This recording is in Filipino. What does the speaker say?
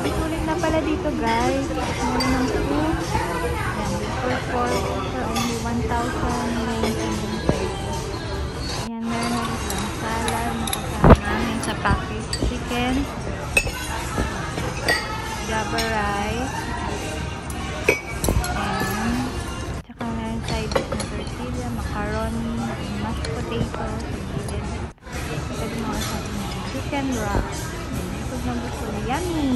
Sulit na pala dito guys. Mura ng food. Yan, for pork for only 1,019 pesos. Yan, meron na rin lang salad. Nakasama yun sa package chicken. Java rice. And, tsaka meron side dish na tortilla, macaroni, mashed potato, sa gilid. Pwede mga sa atin yan. Chicken wrap. Busog na. Yummy!